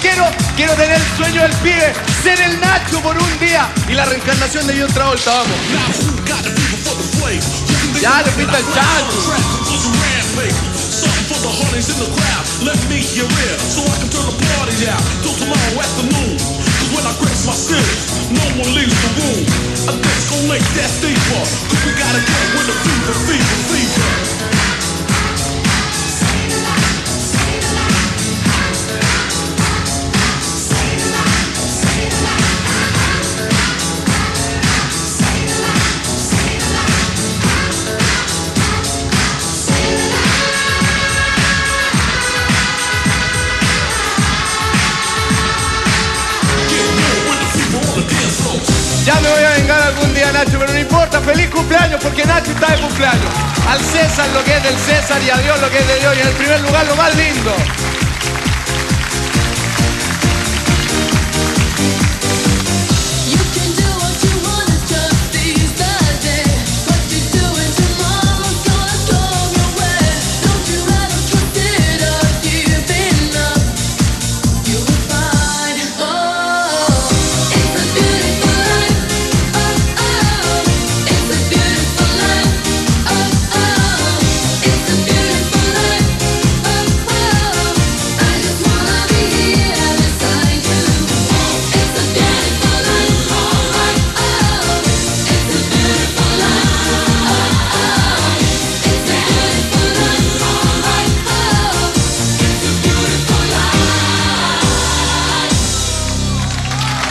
Quiero, quiero tener el sueño del pibe, ser el Nacho por un día y la reencarnación de John Travolta, vamos. Ya le pinta when I my no one leaves the room. A the Ya me voy a vengar algún día, Nacho, pero no importa. Feliz cumpleaños porque Nacho está de cumpleaños. Al César lo que es del César y a Dios lo que es de Dios. Y en el primer lugar lo más lindo.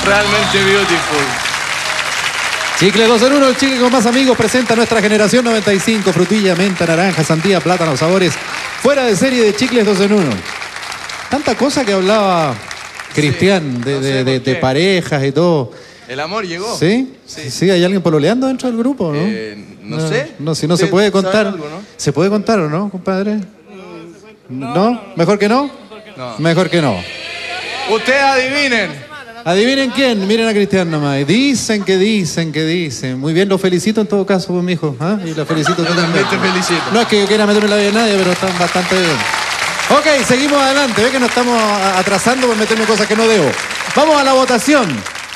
Realmente beautiful. Chicle 2 en 1, el chicle con más amigos presenta nuestra generación 95, frutilla, menta, naranja, sandía, plátano, sabores, fuera de serie de chicles 2 en 1. Tanta cosa que hablaba Cristian de, no sé parejas y todo. ¿El amor llegó? ¿Sí? Sí. ¿Sí? ¿Hay alguien pololeando dentro del grupo, no? Eh, no sé. No, si no se ¿Usted puede contar. algo, no? ¿Se puede contar o no, compadre? ¿No? ¿Mejor que no? No. Mejor que no. Ustedes adivinen. Adivinen quién, miren a Cristian nomás. Dicen que dicen que dicen. Muy bien, lo felicito en todo caso, pues, mi hijo. ¿ah? Y lo felicito también te felicito. No es que yo quiera meterme la vida de nadie, pero están bastante bien. Ok, seguimos adelante. Ve que nos estamos atrasando por meterme cosas que no debo. Vamos a la votación.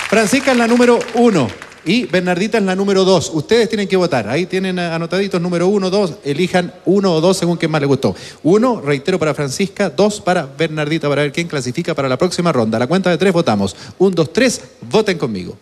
Francisca es la número uno y Bernardita es la número dos. Ustedes tienen que votar. Ahí tienen anotaditos número uno, dos. Elijan uno o dos según quien más les gustó. Uno, reitero, para Francisca. Dos, para Bernardita, para ver quién clasifica para la próxima ronda. A la cuenta de tres votamos. Un, dos, tres. Voten conmigo.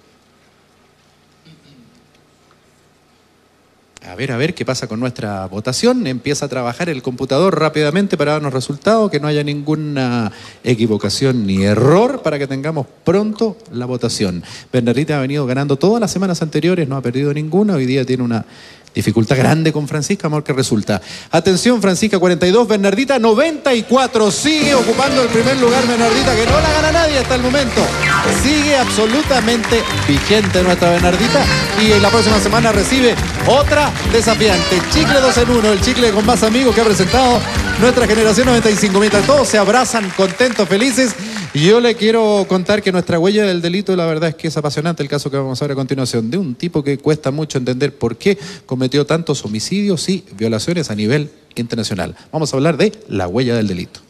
A ver, a ver qué pasa con nuestra votación. Empieza a trabajar el computador rápidamente para darnos resultados, que no haya ninguna equivocación ni error para que tengamos pronto la votación. Bernardita ha venido ganando todas las semanas anteriores, no ha perdido ninguna. Hoy día tiene una dificultad grande con Francisca, amor que resulta. Atención, Francisca 42, Bernardita 94. Sigue ocupando el primer lugar Bernardita, que no la gana nadie hasta el momento. Sigue absolutamente vigente nuestra Bernardita y la próxima semana recibe otra desafiante. Chicle 2 en 1, el chicle con más amigos que ha presentado nuestra generación 95. Mientras todos se abrazan contentos, felices. Yo le quiero contar que nuestra huella del delito, la verdad es que es apasionante el caso que vamos a ver a continuación, de un tipo que cuesta mucho entender por qué cometió tantos homicidios y violaciones a nivel internacional. Vamos a hablar de la huella del delito.